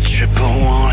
triple one.